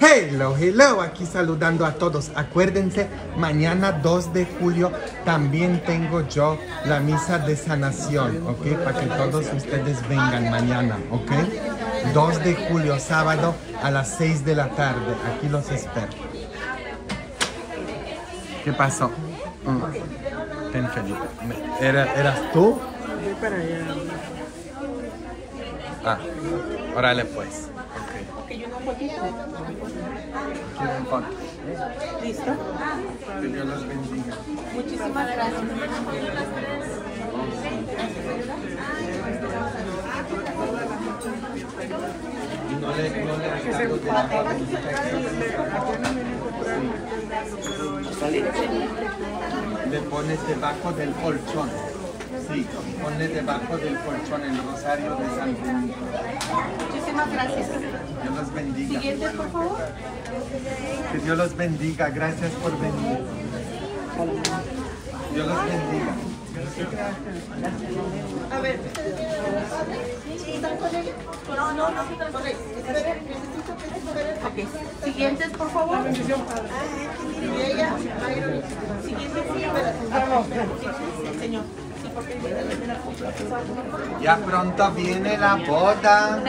Hello, hello, aquí saludando a todos. Acuérdense, mañana 2 de julio también tengo yo la misa de sanación, ¿ok? Para que todos ustedes vengan mañana, ¿ok? 2 de julio, sábado a las 6 de la tarde. Aquí los espero. ¿Qué pasó? Mm. Ten Felipe. ¿Era- ¿Eras tú? Voy para allá. Ah, órale pues. ¿Listo? Que Dios los bendiga. Muchísimas gracias. No le, no le recargo de la Le pones debajo del colchón. Sí, ponle debajo del colchón el rosario de San Benito. Muchísimas gracias. Dios los bendiga. Siguiente, por favor. Que Dios los bendiga. Gracias por venir. Dios los bendiga. A ver. ¿Están con ella? No, no, no. Ok, necesito que. Ok, siguientes, por favor. Y ella, Byron. Siguiente, por favor. Sí, Señor. Ya pronto viene la boda.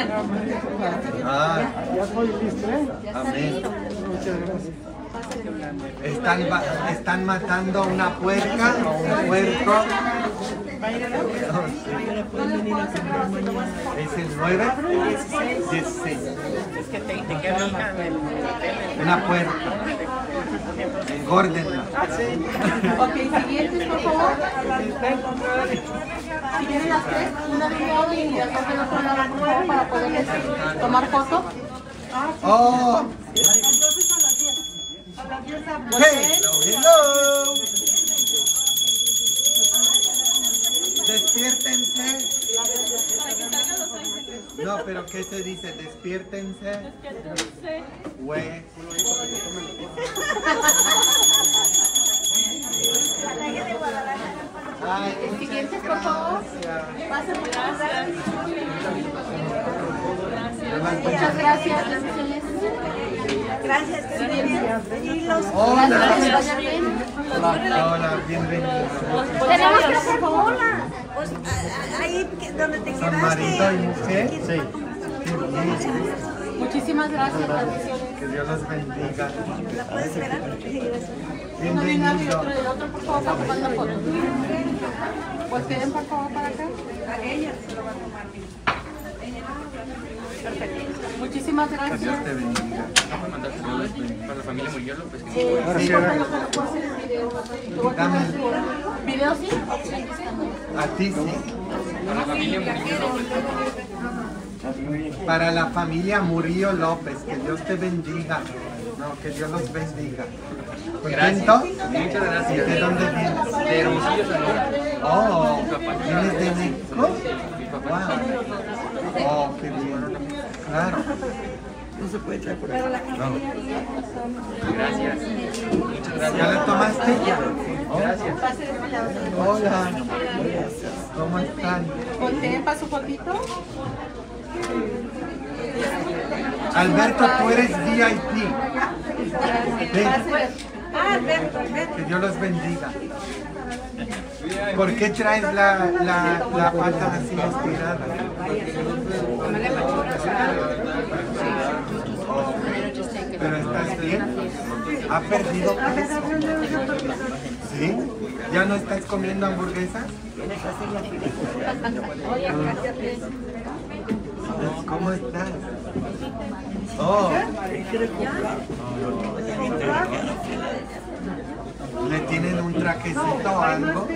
Ah, Ya estoy listo, ¿eh? amén. Muchas gracias. Están, están matando una puerca o un puerco. ¿Es el 9? 16. Es que te, te queda mal. Una puerca. Engórdenla. Ok, siguientes, por favor. Si vienen las tres, una de un lado y las dos del otro lado, por favor, para poder tomar foto. ¡Oh! ¡Hello, hello! No, pero ¿qué se dice? Despiértense. Güey. Ay, muchas Siguientes, por favor. gracias. Gracias. Muchas gracias. Gracias, que estén bien. Y los Hola. Gracias. Hola, bienvenidos. tenemos que hacer cola. Pues, ahí donde te ¿Son marido y quedaste. mujer? Sí. Muchísimas gracias. Que Dios los bendiga. ¿La puedes esperar? Un lado y Bienvenido. otro del otro, por favor, para tomar la foto. Pues por favor, para acá. A ella se lo va a tomar. Perfecto. Muchísimas Que gracias. Dios te bendiga. Para la familia Murillo López. que- Sí, el video. A Dame. tomar tu- ¿Video sí? Sí. A ti sí. Para la familia Murillo López. Para la familia Murillo López, que Dios te bendiga. No, que Dios los bendiga. ¿Contento? Muchas gracias. ¿De dónde vienes? De Hermosillo, Sonora. Oh, ¿vienes de México? Wow. Oh, qué bien. Claro. Gracias. Muchas gracias. ¿Ya la tomaste? Gracias. Hola. ¿Cómo están? Para su fotito. Alberto, tú eres VIP. Ven. Ah, Alberto, Alberto. Que Dios los bendiga. ¿Por qué traes la, la, la pata así estirada? Pero estás bien. ¿Ha perdido peso? ¿Sí? ¿Ya no estás comiendo hamburguesas? ¿Cómo estás? Oh. ¿Le tienen un trajecito o algo?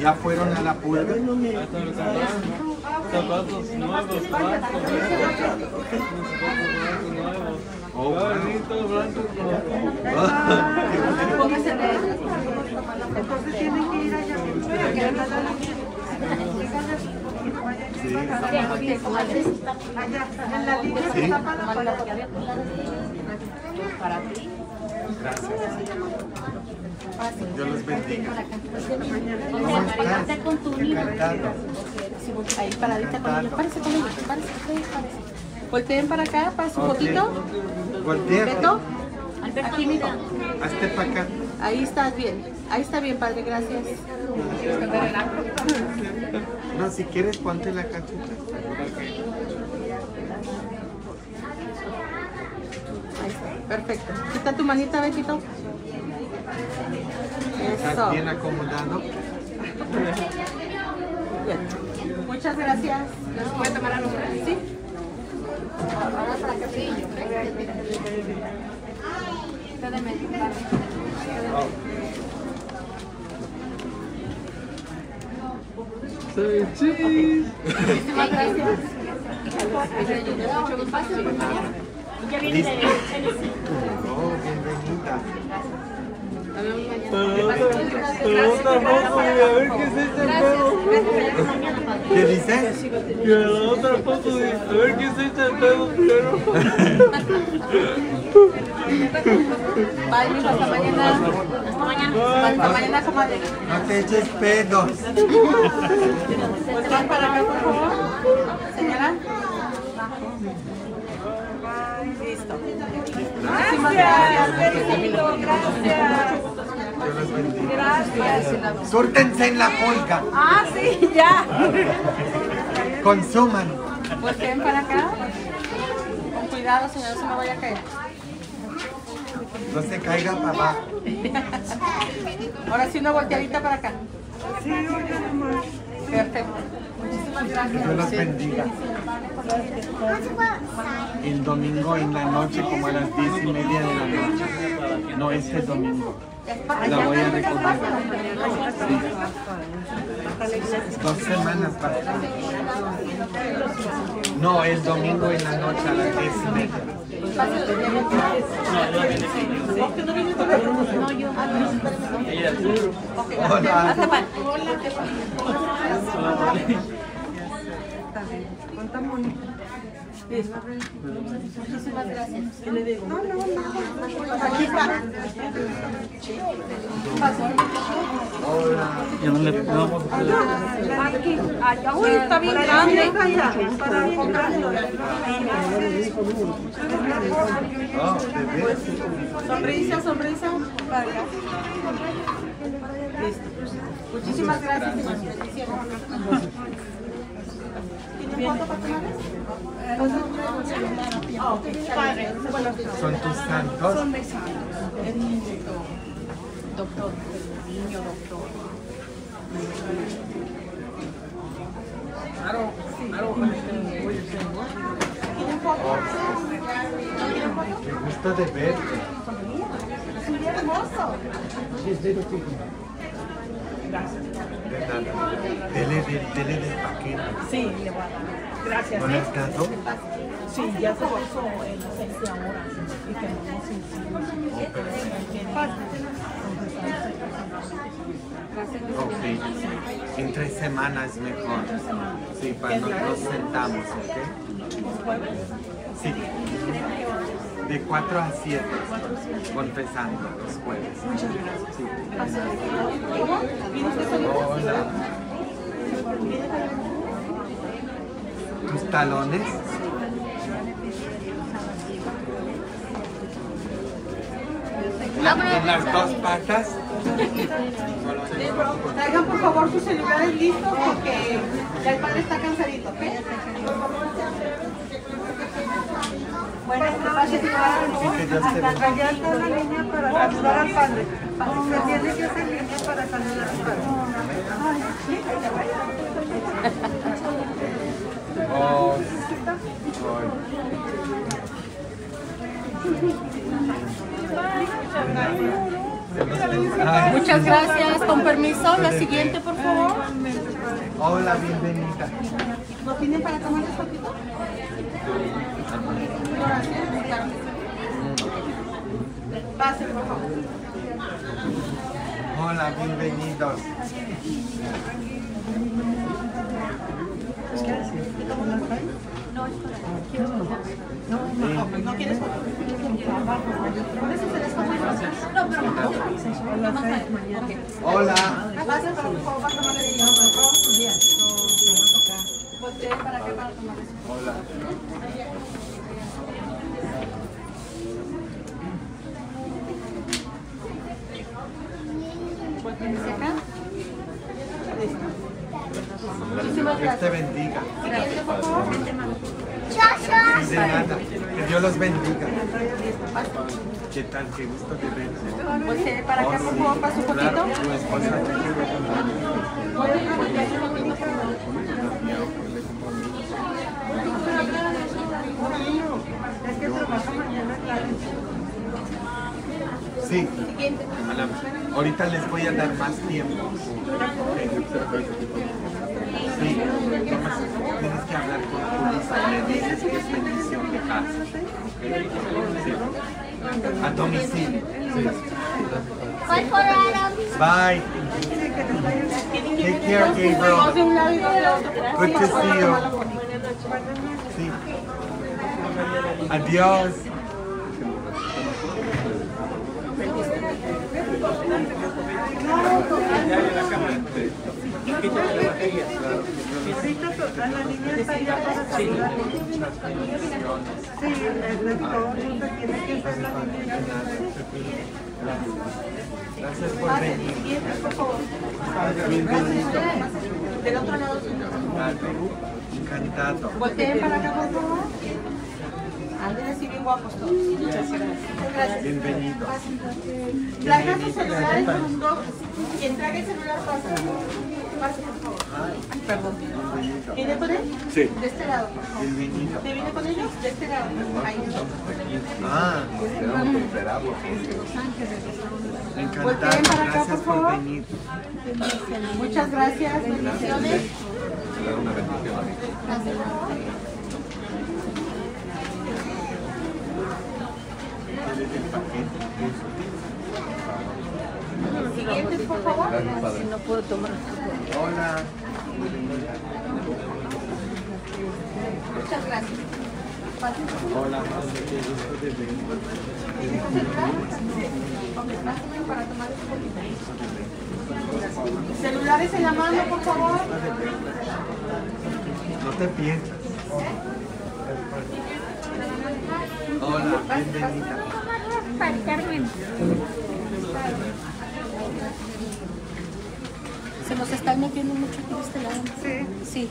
¿Ya fueron a la pulga? Zapatos nuevos. Oh, Entonces tienen que ir allá. Sí. Allá, en la línea Sí. que está para la para ti. Gracias. Dios los bendiga. ¿Cómo Párate estás? con tu niño. Encantado. Sí, vol- Ahí paradita con ellos. Párese con ellos. Párese, párese, párese. Volteen para acá, para su fotito. Voltea. Beto. Aquí, mijo. Hazte para acá. Ahí estás bien. Ahí está bien, padre. Gracias. No, si quieres, ponte la cachucha. Ahí está. Perfecto. Quita tu manita, Betito. Eso. bien acomodado. Bien. Muchas gracias. ¿Puede tomar algo? Sí. Ahora para que brillo. Muchísimas gracias. ¿Listo? Oh, bienvenida. Pero otra foto, y a ver qué es este pedo. ¿Qué dices? Y a la otra foto, y a ver qué es este pedo primero. Bye, hasta mañana. Hasta mañana. Hasta mañana, comadre. No te eches pedos. Voltean para acá, por favor. Señora. Listo. Muchísimas gracias. Súrtense en la polca. Ah, sí, ya. Consuman. Volteen para acá. Con cuidado, señora, no se me vaya a caer. No se caiga papá. Ahora sí, una volteadita para acá. Perfecto. Muchísimas gracias. Dios los bendiga. El domingo en la noche, como a las diez y media de la noche. No este domingo. La voy a recoger. Sí. Dos semanas para No, el domingo en la noche a las diez y media. Hola. Muchísimas gracias. Hola. Ya no le no. Uy, está bien grande. Oh, bebé. Sonrisa, sonrisa. Listo. Muchísimas gracias. Bendiciones. ¿Tiene Son tus santos. son mis santos. Es mi doctor. Doctor. Niño doctor. ¿Tienen foto? ¿Tienen foto? Qué gusto de verte. Sí, hermoso. Nada. Dele, de- dele del paquete. Sí, le voy a dar. Gracias. ¿No le dado? Sí, ya se puso el aceite ahora y tenemos Ok. Entre semanas mejor. Sí, para no nos sentamos, ¿ok? Sí. De 4 a 7. Confesando los jueves. Sí. Hola. ¿Tus talones? En las dos patas. Traigan por favor sus celulares listos porque ya el padre está cansadito, Que Dios te bendiga. Allá está la línea para saludar al padre. Se tiene que hacer línea para saludar al padre. Oh, Muchas gracias. Con permiso, la siguiente, por favor. Hola, bienvenida. ¿Lo tienen para tomar un poquito? Gracias. Claro que sí. Pase, por favor. Hola, bienvenidos. ¿No quieres foto? Por eso se les pone Hola. Para acá para tomar eso. Hola. Volteense acá. Dios te bendiga. Por favor. Nada. Que Dios los bendiga. ¿Qué tal? Qué gusto de verte. Voltee para acá, por favor, para su Claro, fotito. tu esposa te quiere contar. Es que trabaja mañana, claro. Sí, ahorita les voy a dar más tiempo. Sí, tienes que hablar con tu hija, le dices que es bendición de. Sí. A domicilio. Sí. Bye. Take care, Gabriel. y. Good to see you. Sí. Adiós. Ahorita a la niña está ya para saludar. Sí, es de todo el mundo tiene que ser la niña. Gracias por venir. Del otro lado. Encantado. Volteen para acá, por favor. Bien guapos todos. Muchas gracias. Bienvenido. Quien traiga el celular pasa. Pase, por favor. Ay, perdón. ¿Viene con él? Sí. De este lado, por favor. Bienvenido. ¿Me viene con ellos? De este lado. Ahí. Ah, Volteen encantado. para acá, Gracias por favor. venir. Muchas gracias. Bendiciones. Siguientes, por favor. No puedo tomar. Hola. Muchas gracias. Hola, qué gusto de para tomar. Celulares en la mano, por favor. No te piensas. Hola, bienvenida. Se nos están metiendo mucho de este lado. Sí. Sí.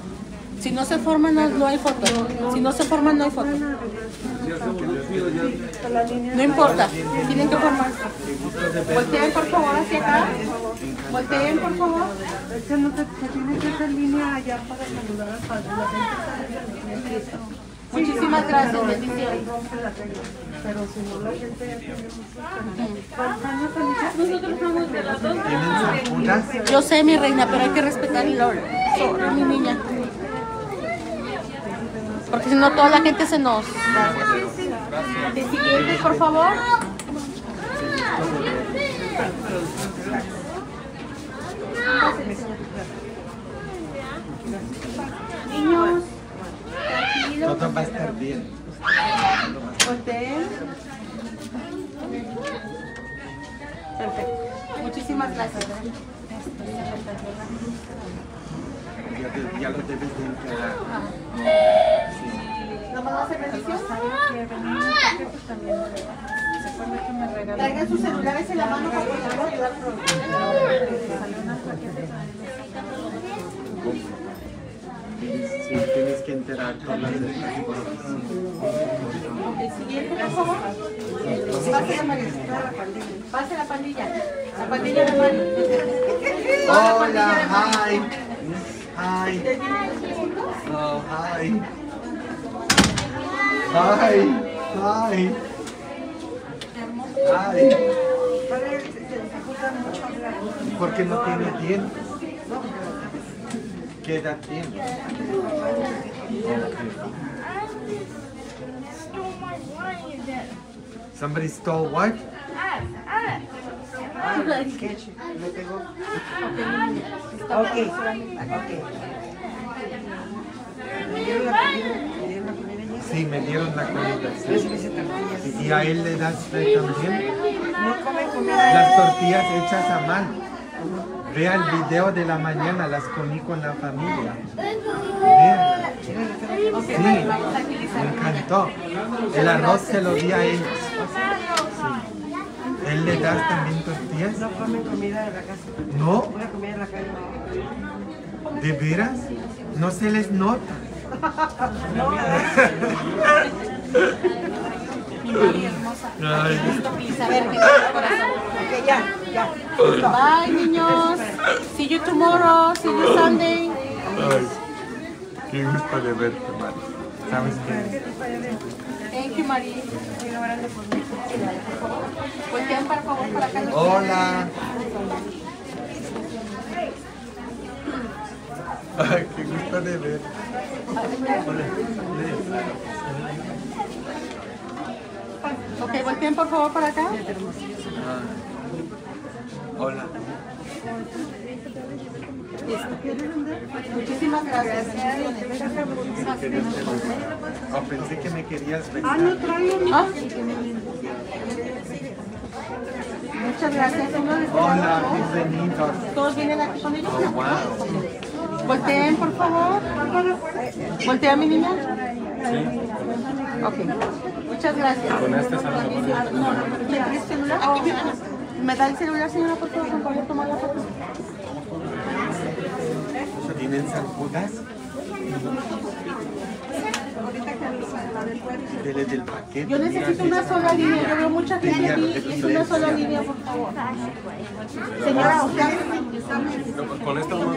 Si no se forman, no, no hay foto. Si no se forman, no hay foto. No importa, tienen que formarse. Volteen por favor hacia acá. Volteen por favor. Es que no se tiene que hacer línea allá para saludar al padre. Muchísimas gracias, bendiciones. Pero si no, la gente ya tiene ¿Cuántos años tenés? Nosotros somos de las dos. ¿Tienen zamputas? Yo sé, mi reina, pero hay que respetar el orden. Mi niña. Porque si no, toda la gente se nos. De siguientes, por favor. Niños, Todo va a estar bien. Volteen. Perfecto. Muchísimas gracias. Ya, te- ya lo debes de enterar. ¿Nomás va a hacer bendición? Traigan sus celulares en la mano para poder ayudar al programa. Sí, tienes que enterar con las de El siguiente, por favor. Pase la pandilla. Pase la pandilla. La pandilla de Mari. Hola, hi. Hi. Oh, hi. Hi. Hi. Hi. Hablar. Porque no tiene dientes. ¿Qué edad tiene? Somebody stole what? Me pegó. Ok, ok. Me dieron la comida, me dieron la Sí, me dieron la comida. sí. Y a él le das también No come comida. las tortillas hechas a mano. Vea el video de la mañana, las comí con la familia. Vea. Sí, me encantó. El arroz se lo di a ellos. Sí. ¿Él le das también tortillas? No come comida de la casa. ¿No? Pura comida de la calle. ¿De veras? No se les nota. No, ¿verdad? Ay, Ok, ya, ya. Bye, niños. See you tomorrow. See you Sunday. ay. Qué gusto de verte, Mari. ¿Sabes qué? Thank you, Marie. Voltean, por favor, para acá. Hola. Ay, qué gusto de verte. Ok, volteen, por favor, para acá. Hola. Muchísimas gracias. Oh, pensé que me querías. Ah. Muchas gracias. Uno de este Hola, bienvenidos. ¿Todos vienen aquí con ellos? Oh, wow. Volteen, por favor. Voltea, mi niña. Ok. Muchas gracias. Con este celular? ¿Me da el celular, señora, por favor? tomar la foto? ¿Tienen zancudas? Del paquete. Yo necesito una sola línea. Yo veo mucha gente aquí y es una sola línea, por favor. Señora, usted. Con esto.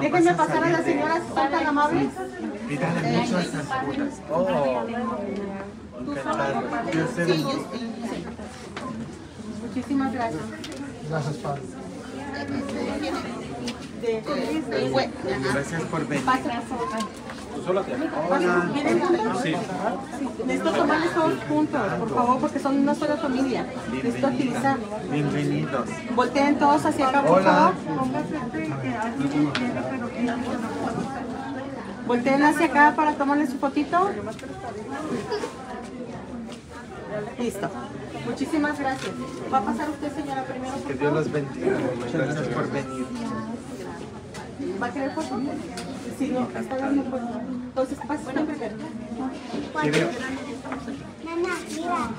Déjenme pasar a las señoras, son tan amables. Mucho a zancudas. Oh, encantado. Dios te bendiga. Muchísimas gracias. Gracias, padre. Gracias por venir. Hola. Sí. Necesito tomarles todos juntos, por favor, porque son una sola familia. Necesito agilizar. Bienvenidos. Volteen todos hacia acá, por favor. Volteen hacia acá para tomarle su fotito. Listo. Muchísimas gracias. Va a pasar usted, señora, primero. por Que Dios los bendiga. Gracias por venir. ¿Va a querer foto? Sí, no, está dando foto. Entonces, pase usted primero. Nana, mira.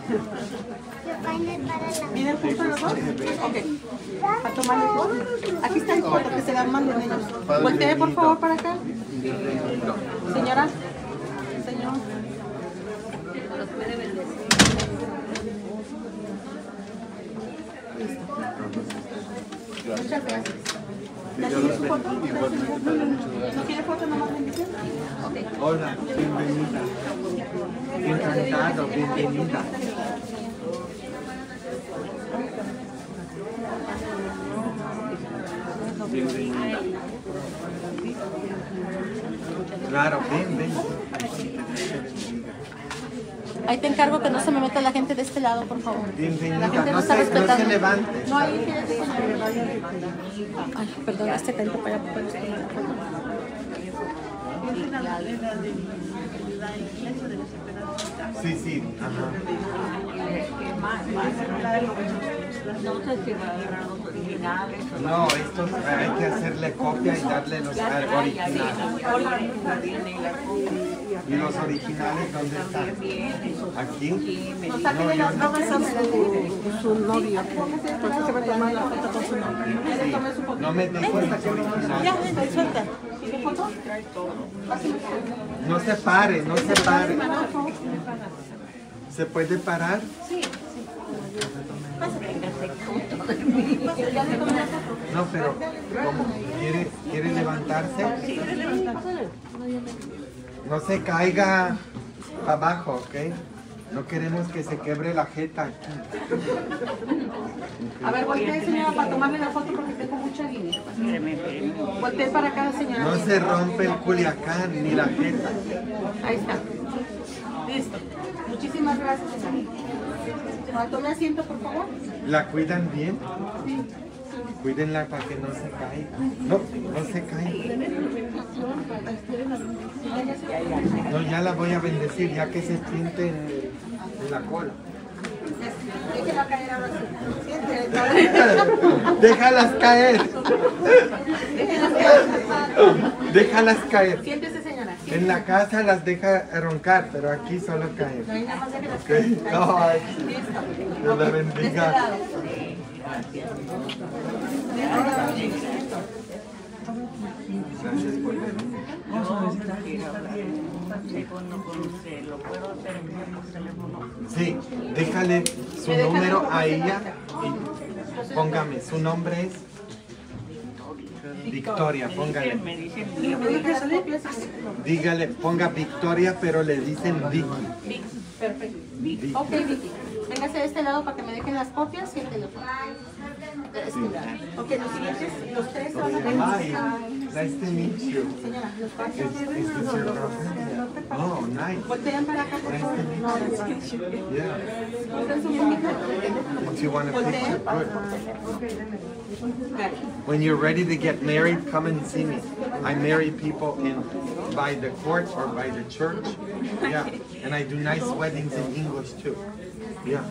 Yo prende para la... ¿Vienen juntos los dos? Ok. A tomarle foto. Aquí está el foto que se la manden ellos. Voltee, por favor, para acá. Señora. Señor. Muchas gracias. ¿Ya tiene foto? ¿No nomás bendición? Hola, bienvenida. Encantado, bienvenida. Bienvenida. Claro, ven, ven. Ahí te encargo que no se me meta la gente de este lado, por favor. Bienvenida. La gente no No está se, no se respetando. levante. No, ahí Ay, perdón, este canto para allá. Sí, sí. Ajá. No, estos hay que hacerle copia y darle los originales. ¿Y los originales dónde están? ¿Aquí? No a su, su novio. Porque se va a tomar la foto con su novio. No me dejes los originales. Ya, está suelta. No se pare, no se pare. ¿Se puede parar? No, pero. ¿Quiere, ¿quiere levantarse? No se caiga para abajo, ¿ok? No queremos que se quebre la jeta aquí. A ver, voltee, señora, para tomarle la foto porque tengo mucha línea. Voltee para acá, señora. No se rompe el culiacán ni la jeta. Ahí está. Listo. Muchísimas gracias, señora. Ah, Tome asiento, por favor. ¿La cuidan bien? Cuídenla para que no se caiga. No, no se caiga. No, ya la voy a bendecir, ya que se siente en, la cola. Déjela caer ahora sí. Déjalas caer. Déjalas caer. Siéntese, señora. En la casa las deja roncar, pero aquí solo caer. Ahí nada más déjelas Ok. caer. No, ay, Listo. Dios la De este bendiga. Gracias por venir. Sí, déjale su número a ella y póngame, su nombre es Victoria, póngale. Dígale, ponga Victoria, pero le dicen Vicky. Vicky, perfecto. Vicky. Ok, Vicky. Véngase de este lado para que me dejen las copias y el teléfono. De este lado. Ok, los siguientes, los tres van a Hi, nice to meet you. Señora, los Is, cuatro. is this your girlfriend? Oh, nice. Voltean para acá, por Nice favor. to meet No, you. Yeah. Do you want a picture? Good. When you're ready to get married, come and see me. I marry people in by the court or by the church. Yeah, and I do nice weddings in English too. Yeah,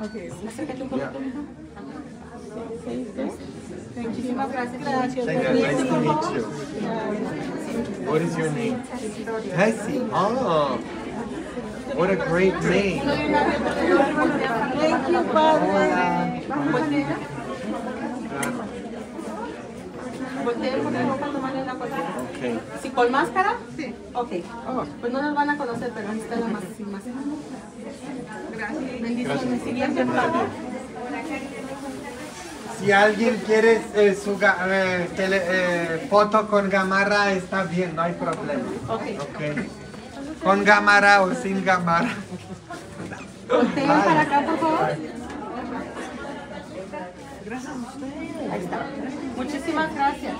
un yeah. Muchísimas gracias. Gracias. Nice to meet you. What is your name? Tessie. Oh, what a great name. Thank you, padre. Okay. ¿Sí, con máscara? Sí. Ok. Pues no nos van a conocer, pero ahí está la máscara. Gracias. Bendiciones. Siguiente, por favor. Si alguien quiere eh, su eh, tele- eh, foto con gamarra, está bien, no hay problema. Ok. Okay. Con gamarra o sin gamarra. Volteen para acá, por favor. Ahí está. Muchísimas gracias.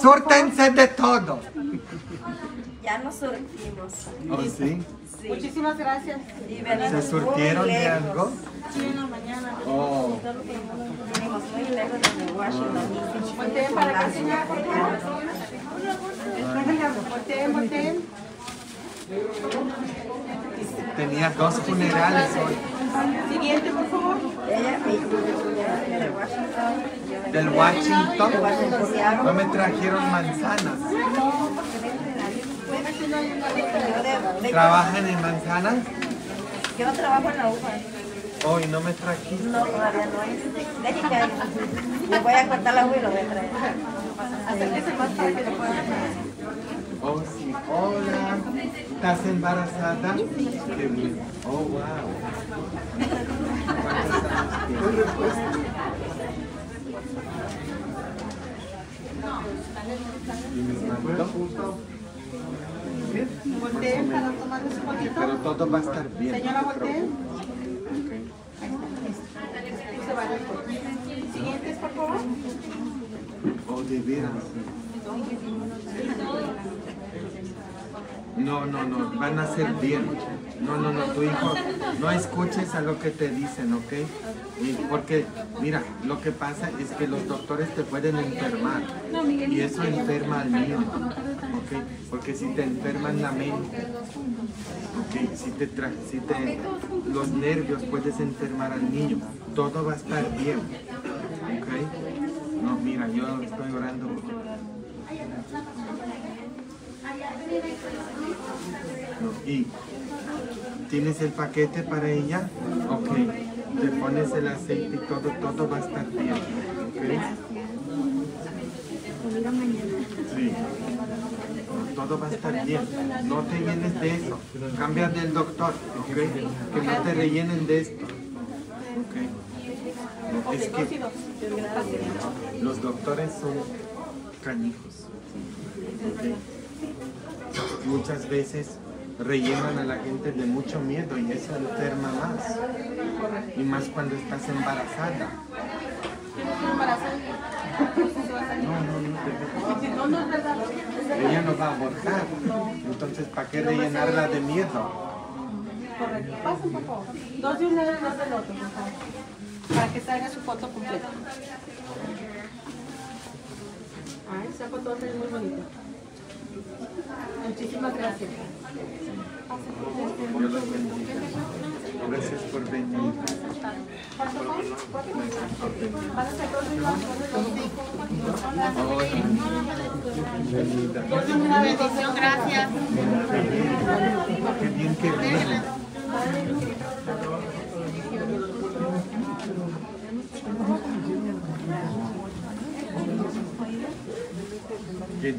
Súrtense de todo. Ya nos surtimos. ¿Oh, sí? Muchísimas gracias. ¿Se surtieron de algo? Sí, en la mañana. Oh. Venimos muy lejos desde Washington. Volteen para acá, señora, por favor. Volteen, volteen. Tenía dos funerales hoy. Siguiente, por favor. Ella, mi de Washington. Del Washington. No me trajeron manzanas. Yo, de- de- ¿Trabajan en manzanas? yo trabajo en la UFA. Hoy no me trajiste. No, todavía no es. Deje que le voy a cortar la uva y lo voy a traer. Acérquese más para que lo puedan ver. Oh, sí. Hola. ¿Estás embarazada? Qué bien. Oh, wow. ¿Cuántos tienes? ¿Y mi marido? Bien. Volteen para tomarle su fotito. Pero todo va a estar bien. Señora, volteen. fotos. Siguientes, por favor. Oh, de veras. No, no, no, van a ser bien. No, no, no, tu hijo, no escuches a lo que te dicen, ¿ok? Porque, mira, lo que pasa es que los doctores te pueden enfermar y eso enferma al niño, ¿ok? Porque si te enferman la mente, ¿ok? Si te, tra- si te, los nervios puedes enfermar al niño, todo va a estar bien, ¿ok? No, mira, yo estoy orando. Y tienes el paquete para ella, ok. Te pones el aceite y todo, todo va a estar bien, ok. Sí. Todo va a estar bien. No te llenes de eso. Cambia del doctor, ok. Que no te rellenen de esto. Ok. No, es que los doctores son canijos. Muchas veces rellenan a la gente de mucho miedo y eso enferma más. Y más cuando estás embarazada. No, no, no. te-. Ella no va a abortar. Entonces, ¿para qué rellenarla de miedo? correcto. Pasen, por favor. Dos de un lado y dos del otro, por favor. Para que salga su foto completa. Ay, esa foto es muy bonita. Muchísimas gracias. Gracias por venir. Lado, Bienvenida. Una bendición, gracias. Bien que. ¿Qué?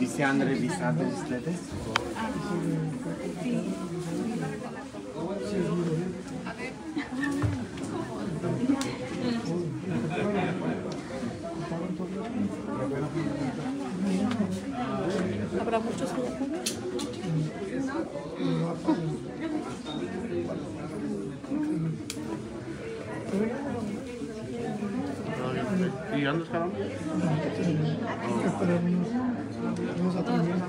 ¿Y se han revisado ustedes? Habrá muchos ¿Y dónde está?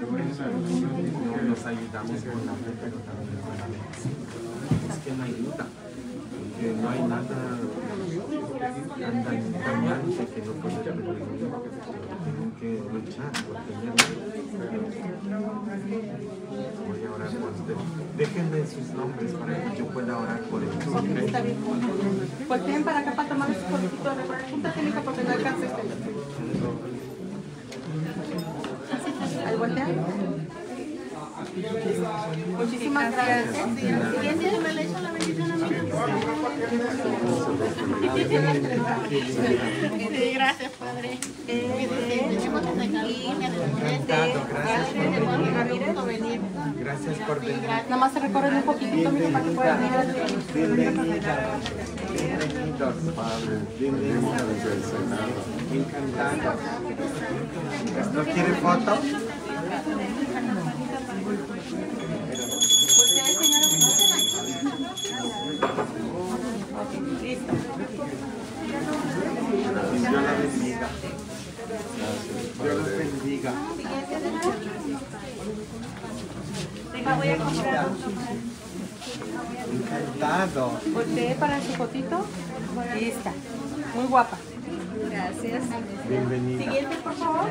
No nos ayudamos con la que no puede. Tienen que luchar por tenerlo. Voy a orar por usted. Déjenme sus nombres para que yo pueda orar por ellos. ¿ok? Está bien. Volteen para acá para tomar su fotito de punta técnica porque no alcanza este. Ahí voltean. Muchísimas gracias. Siguiente, me le echo la bendición a mi Sí, gracias, Padre. Gracias por venir. Venir. Nada más se recorren un poquitito, para que puedan ir así. Bienvenida. Bienvenidos. Bienvenidos. Encantado. ¿No quiere foto? Volteen, señora. Listo. Dios la bendiga. Dios los bendiga. Voy a comprar. Encantado. Voltee para su fotito. Lista. Muy guapa. Bienvenida. Siguiente, por favor.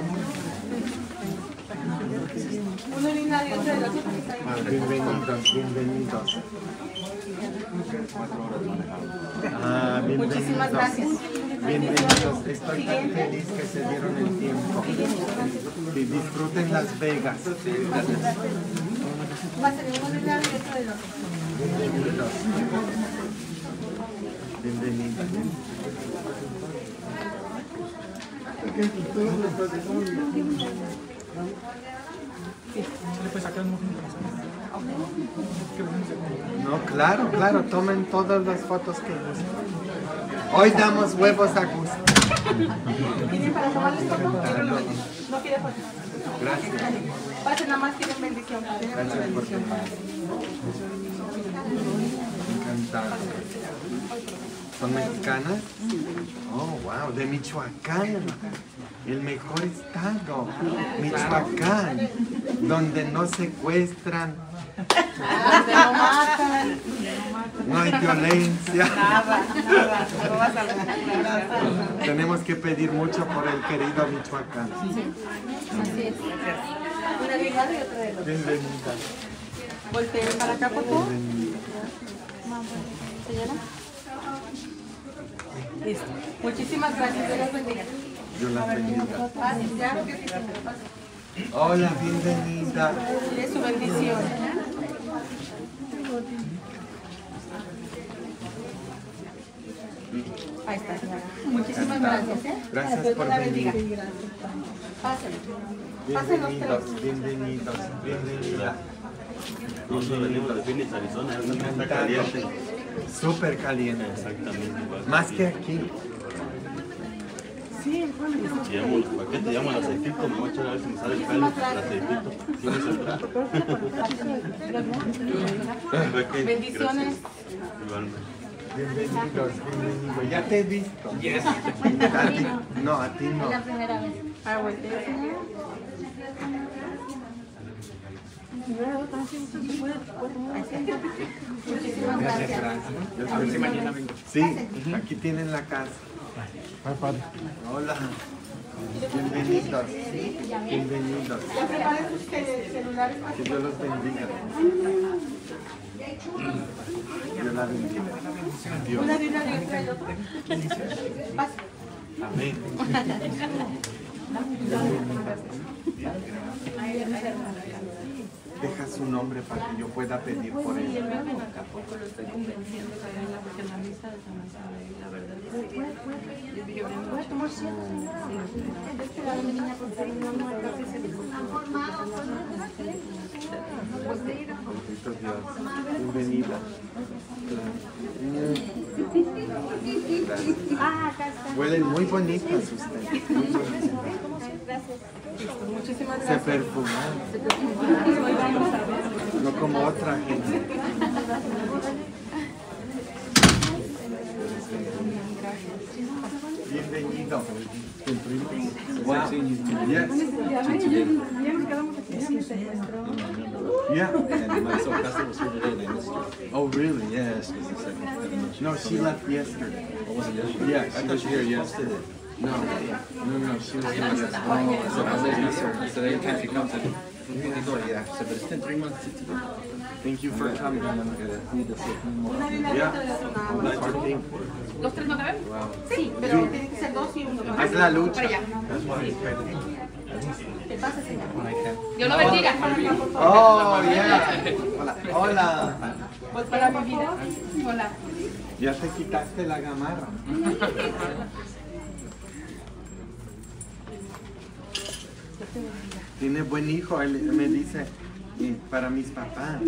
Uno linda de otra de las otras. Bienvenidos, bienvenidos. Ah, bienvenidos. Muchísimas gracias. Bienvenidos. Estoy tan feliz que se dieron el tiempo. Que disfruten Las Vegas. No, claro, claro, tomen todas las fotos que gusten. Hoy damos huevos a gusto. ¿Tienen para tomarles foto? No quiere foto. Gracias. Pasen nada más, bendición. Tienen mucha por bendición. Encantado. ¿Son mexicanas? Oh, wow, de Michoacán. El mejor estado. Michoacán. Donde no secuestran. Donde no matan. No hay violencia. Nada, nada. No vas a. Tenemos que pedir mucho por el querido Michoacán. Así es. Una de lado y otra otro. Bienvenida. Volteen para acá, por favor. Señora. Listo. Muchísimas gracias. Dios los bendiga. Dios las bendiga. Hola, bienvenida. Dile su bendición. Ahí está, señora. Muchísimas gracias. ¿eh? Gracias por la venir. bendiga. Pásenle. Bienvenidos, bienvenidos, bienvenida. Nosotros venimos de Phoenix, Arizona, está caliente. Súper caliente. Exactamente. Más que aquí. Llamo los paquetes, llamo el aceitito, me voy a echar a ver si me sale el pelo, el aceitito. ¿Tienes el Bendiciones. Igualmente. Bienvenidos, bienvenidos. Ya te he visto. A ti- no, a ti no. Ah, bueno. Sí, aquí tienen la casa. Hola. Bienvenidos. Bienvenidos. Ya preparen celulares Que Dios los bendiga. Dios la bendiga. Dios. una de una letra y otra. Pasa. Amén. Gracias. Deja su nombre para que yo pueda pedir por él. Acapulco lo estoy convenciendo que venga porque en la misa de San Isabel, la verdad es que les dije, Bendito Dios. Bienvenida. Gracias. Huelen muy bonitas ustedes. Muy bonitas. Se perfuman. No como otra gente. Bienvenido. Wow. Yes. Yeah. And my soul pastor was here today and I missed her. Oh, really? Yes, because the second. I didn't know she No, was she left yesterday. Oh, was it yesterday? Yeah, I she thought was she here yesterday. No, no, no, she was here yesterday. Oh, so I her. I said, every time she comes, I said, yeah. Said, but it's been three months since you Thank you for coming. need say more. Yeah. That's our thing. ¿Los tres no? Sí, pero tienen que ser dos y uno. Es la lucha. Dios lo bendiga. Oh, yeah. Hola. Hola. Pues para mi vida. Hola. Ya te quitaste la gamarra. Tiene buen hijo, él me dice, para mis papás.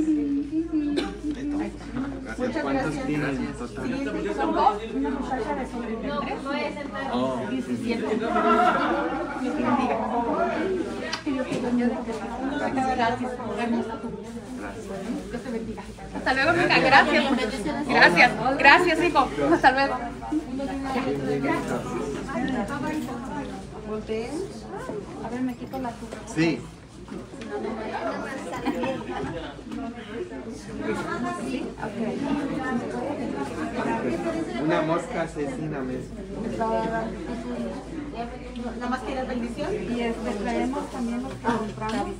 ¿Cuántos tienen en total? Son dos. Oh, Hasta luego, mija. Gracias. Gracias. Gracias, hijo. Hasta luego. Sí. Una mosca asesina me. Nada más quieres bendición. Y este, traemos también los que compramos.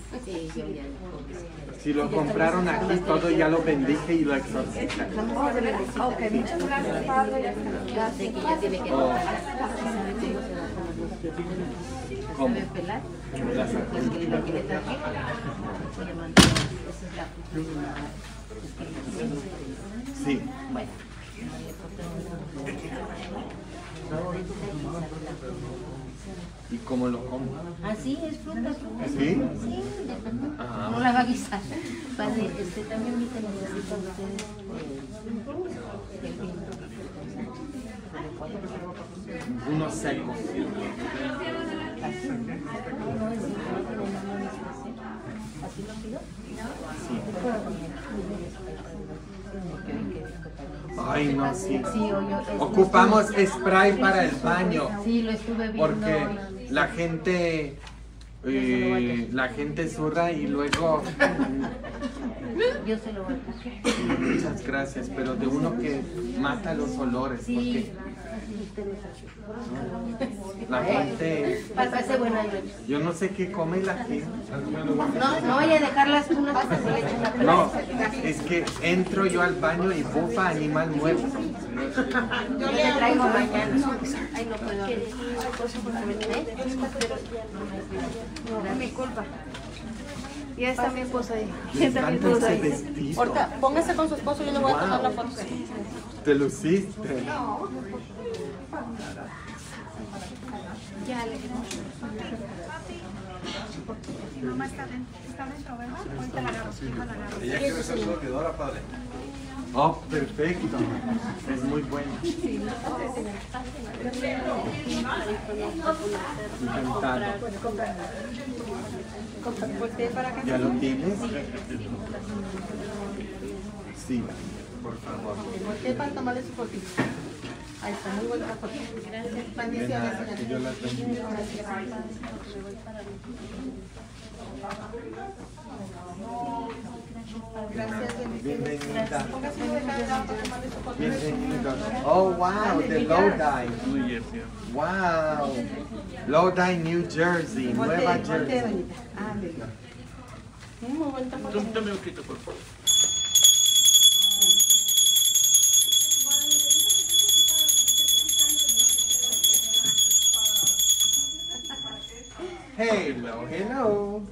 Si lo compraron aquí, todo ya lo bendije y lo exorcista. Ok, muchas gracias, Padre. Oh. ¿Cómo? Sí. ¿Y cómo lo como? Así es fruta, fruta. ¿Sí? Sí, Ah. no la va a guisar. Padre, este, también vi que necesita ustedes eh, Uno seco. no es igual que de mano de especie. ¿Así lo pido? Ay, no, sí. Ocupamos spray para el baño. Sí, lo estuve viendo. Porque la gente. eh, la gente zurra y luego. Yo se lo voy a. Muchas gracias, pero de uno que mata los olores. Porque la gente. Pase buena noche. Yo no sé qué come la gente. No, no vaya a dejar las echan la No, es que entro yo al baño y bufa animal muerto. Yo le traigo mañana. Ahí lo puedo abrir. No, mi culpa. Y está mi esposa ahí. Encanta ese vestido. Ahorita, póngase con su esposo y yo le voy a tomar la foto. Te luciste. Ya le mamá está dentro, está dentro, ¿verdad? La agarro. Ella quiere ser padre. Oh, perfecto. Es muy bueno. ¿Ya lo tienes? Sí, por favor. Voltee para tomarle su fotito. Ahí está, muy buena foto. Gracias. Bendiciones, que las bendiga. Para. Oh, wow, the Lodi. New Jersey. Wow. Lodi, New Jersey. Nueva Jersey. doñita. Ándele. Muy bonita foto. Dame un poquito, por favor. Hello, hello.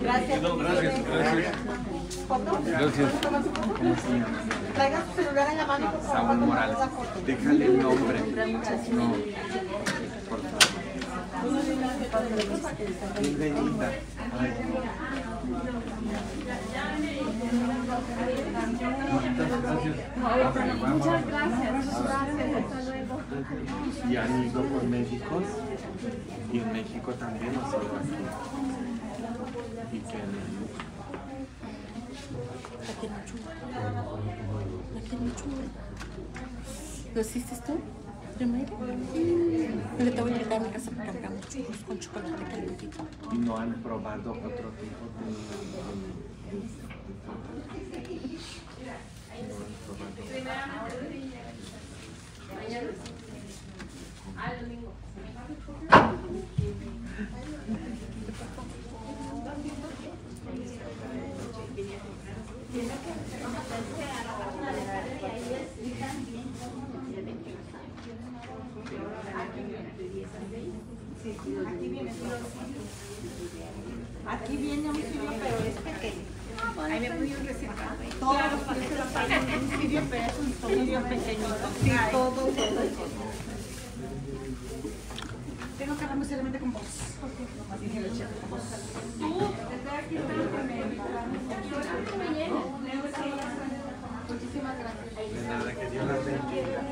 Gracias. Gracias, gracias. ¿Foto? Gracias. Traiga su celular en la mano, por favor, Saúl Morales. Déjale el nombre. No. Por favor. Bienvenida. Ay. Muchas gracias. Hasta luego. ¿Y han ido por médicos? ¿Y en México también o solo aquí? ¿Y han ido? ¿Lo hiciste tú? Primero. Yo te voy a invitar a mi casa para que hagamos churros con chocolate calentito. ¿Y no han probado otro tipo de... No han probado. Aquí viene un sirio, pero es pequeño. Ahí me voy un reservado. Todos los paquetes los pagan en un sirio, pero es un sirio pequeñito. Sí, todo, todo. Tengo que hablar muy seriamente con vos. Así que lo checo con vos. Muchísimas gracias. Nada, que Dios las bendiga.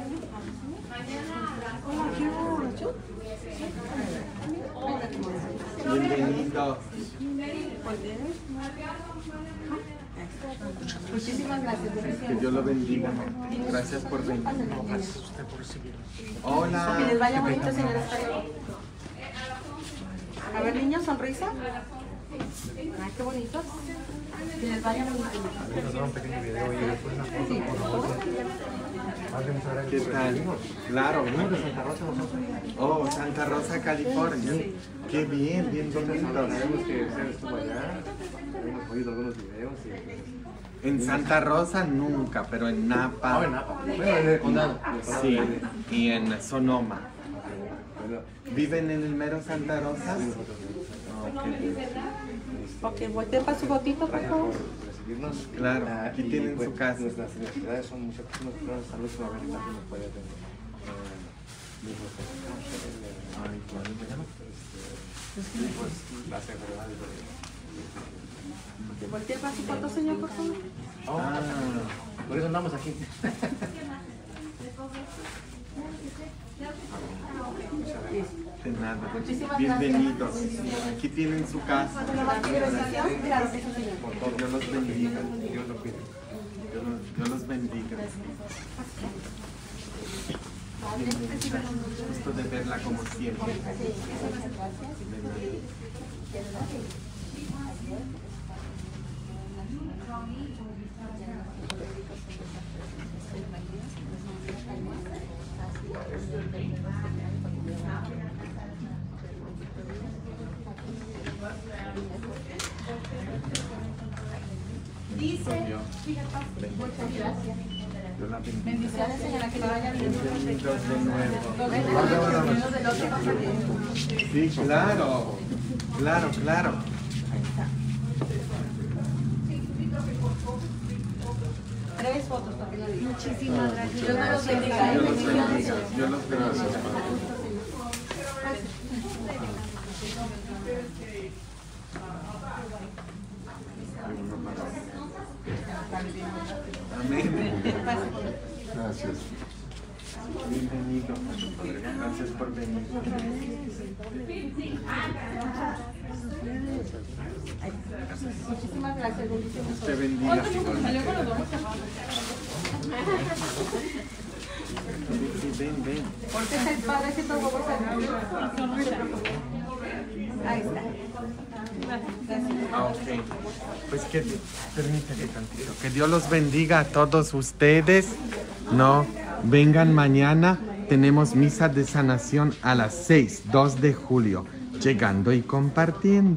Muchísimas gracias. Que Dios lo bendiga. Gracias por venir. Hola. Que les vaya bonito, señora. A ver, niños, sonrisa. Ay, qué bonito. Que les vaya bonito. un pequeño video y después una foto, por favor. Padre, muchas gracias. ¿Qué tal? Claro. Venimos de Santa Rosa. Oh, Santa Rosa, California. Qué bien, bien bonitos. Sabemos que usted estuvo allá. Hemos oído algunos videos y... pues, En Santa Rosa nunca, pero en Napa. Ah, en Napa. Bueno, en el condado. Sí, y en Sonoma. ¿Viven en el mero Santa Rosa? Oh, qué bien. Ok, volteen para su fotito, por favor. Claro, Ah, aquí tienen pues, su casa. Nuestras necesidades son muchas personas, pero salud también nos puede atender. Eh, eh, Ay, ¿cómo se llama? Este, pues las enfermedades de- Volteen para su foto, señor, por favor. Oh, Ah, por eso andamos aquí. De nada. Bienvenidos. Aquí tienen su casa. Señor. Que Dios los bendiga. Dios los bendiga. Dios los- bendiga. Gusto de verla como siempre. Dice, la bendiga. bendiciones, señora, que le vaya bien. Sí, claro. Claro, claro. Tres fotos para que la diga. Muchísimas gracias. Dios me los bendiga. Dios bendiga. Dios los bendiga. Gracias. Bienvenido, Padre. Gracias por venir. Muchísimas gracias, bendiciones. Te bendiga. Ven, ven. Porque es el padre que todo por Ahí está. Ah, ok. Pues que permíteme tantito. Que Dios los bendiga a todos ustedes. No, vengan mañana. Tenemos misa de sanación a las 6, 2 de julio. Llegando y compartiendo.